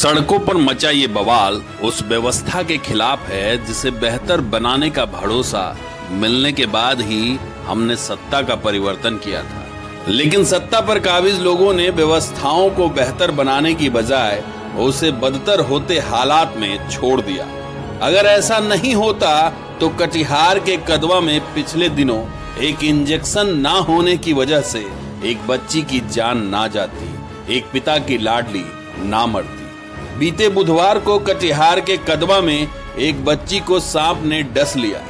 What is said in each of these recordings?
सड़कों पर मचा ये बवाल उस व्यवस्था के खिलाफ है जिसे बेहतर बनाने का भरोसा मिलने के बाद ही हमने सत्ता का परिवर्तन किया था। लेकिन सत्ता पर काबिज लोगों ने व्यवस्थाओं को बेहतर बनाने की बजाय उसे बदतर होते हालात में छोड़ दिया। अगर ऐसा नहीं होता तो कटिहार के कदवा में पिछले दिनों एक इंजेक्शन ना होने की वजह से एक बच्ची की जान ना जाती, एक पिता की लाडली ना मरती। बीते बुधवार को कटिहार के कदवा में एक बच्ची को सांप ने डस लिया।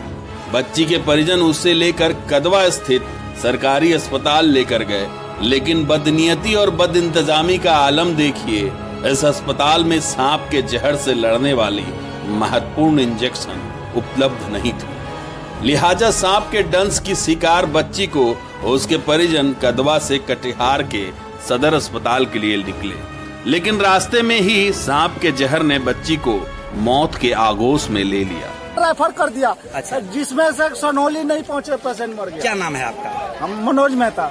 बच्ची के परिजन उसे लेकर कदवा स्थित सरकारी अस्पताल लेकर गए। लेकिन बदनीयती और बद इंतजामी का आलम देखिए, इस अस्पताल में सांप के जहर से लड़ने वाली महत्वपूर्ण इंजेक्शन उपलब्ध नहीं थी। लिहाजा सांप के डंस की शिकार बच्ची को उसके परिजन कदवा से कटिहार के सदर अस्पताल के लिए निकले। लेकिन रास्ते में ही सांप के जहर ने बच्ची को मौत के आगोश में ले लिया। रेफर कर दिया। अच्छा। जिसमें से सनौली नहीं पहुँचे पेशेंट मर गया। क्या नाम है आपका? हम मनोज मेहता।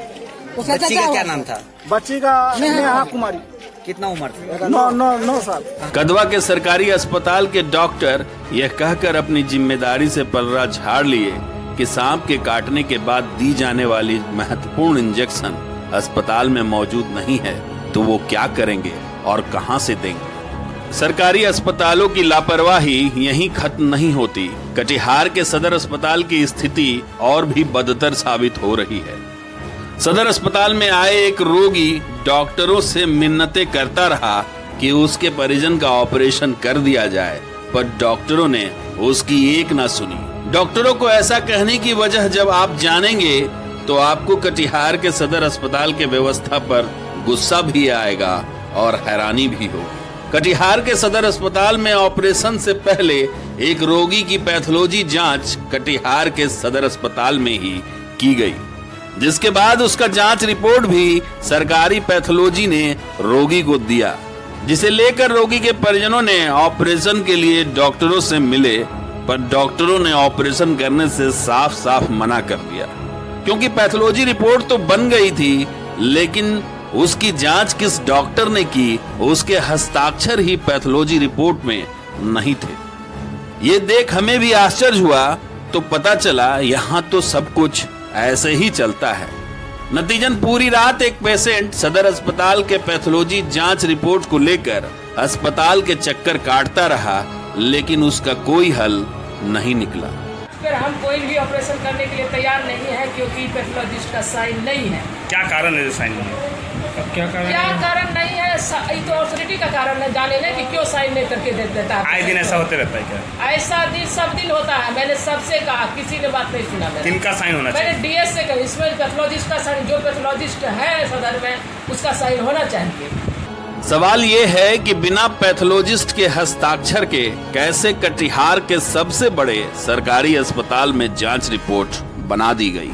बच्ची का क्या नाम था? बच्ची का नेहा कुमारी। कितना उम्र था? नौ नौ नौ साल। कदवा के सरकारी अस्पताल के डॉक्टर यह कहकर अपनी ज़िम्मेदारी से पलरा झाड़ लिए कि सांप के काटने के बाद दी जाने वाली महत्वपूर्ण इंजेक्शन अस्पताल में मौजूद नहीं है। तो वो क्या करेंगे और कहाँ से देंगे? सरकारी अस्पतालों की लापरवाही यहीं खत्म नहीं होती। कटिहार के सदर अस्पताल की स्थिति और भी बदतर साबित हो रही है। सदर अस्पताल में आए एक रोगी डॉक्टरों से मिन्नतें करता रहा कि उसके परिजन का ऑपरेशन कर दिया जाए, पर डॉक्टरों ने उसकी एक ना सुनी। डॉक्टरों को ऐसा कहने की वजह जब आप जानेंगे तो आपको कटिहार के सदर अस्पताल के व्यवस्था पर गुस्सा भी आएगा और हैरानी भी होगी कटिहार के सदर अस्पताल में ऑपरेशन से पहले एक रोगी की पैथोलॉजी जाँच कटिहार के सदर अस्पताल में ही की गई, जिसके बाद उसका जाँच रिपोर्ट भी सरकारी पैथोलॉजी ने रोगी को दिया, जिसे लेकर रोगी के परिजनों ने ऑपरेशन के लिए डॉक्टरों से मिले, पर डॉक्टरों ने ऑपरेशन करने से साफ़ साफ़ मना कर दिया। क्योंकि पैथोलॉजी रिपोर्ट तो बन गई थी, लेकिन उसकी जाँच किस डॉक्टर ने की उसके हस्ताक्षर ही पैथोलॉजी रिपोर्ट में नहीं थे। ये देख हमें भी आश्चर्य हुआ तो पता चला यहाँ तो सब कुछ ऐसे ही चलता है। नतीजन पूरी रात एक पेशेंट सदर अस्पताल के पैथोलॉजी जाँच रिपोर्ट को लेकर अस्पताल के चक्कर काटता रहा लेकिन उसका कोई हल नहीं निकला। फिर हम कोई भी ऑपरेशन करने के लिए तैयार नहीं है क्योंकि पैथोलॉजिस्ट का साइन नहीं है। क्या कारण है साइन नहीं है? क्या कारण नहीं है? ये तो अथॉरिटी का कारण है। जाने ना कि क्यों साइन नहीं करके दे देता है। आए दिन ऐसा होते रहता है क्या? ऐसा दिन सब दिन होता है। मैंने सबसे कहा किसी ने बात नहीं सुना मैंने। किनका साइन होना मैंने डीएस से कहा इसमें पैथोलॉजिस्ट का साइन जो पैथोलॉजिस्ट है सदर में उसका साइन होना चाहिए। सवाल ये है कि बिना पैथोलॉजिस्ट के हस्ताक्षर के कैसे कटिहार के सबसे बड़े सरकारी अस्पताल में जाँच रिपोर्ट बना दी गई?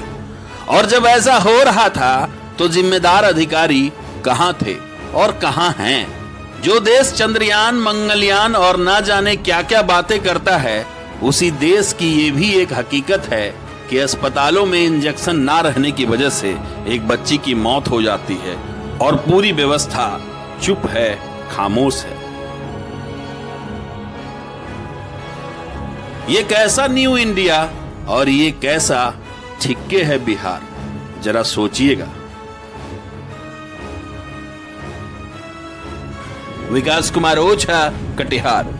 और जब ऐसा हो रहा था तो जिम्मेदार अधिकारी कहाँ थे और कहाँ हैं? जो देश चंद्रयान, मंगलयान और ना जाने क्या क्या बातें करता है, उसी देश की ये भी एक हकीकत है कि अस्पतालों में इंजेक्शन ना रहने की वजह से एक बच्ची की मौत हो जाती है और पूरी व्यवस्था चुप है, खामोश है। ये कैसा न्यू इंडिया और ये कैसा छिक्के है बिहार? जरा सोचिएगा। विकास कुमार ओझा कटिहार।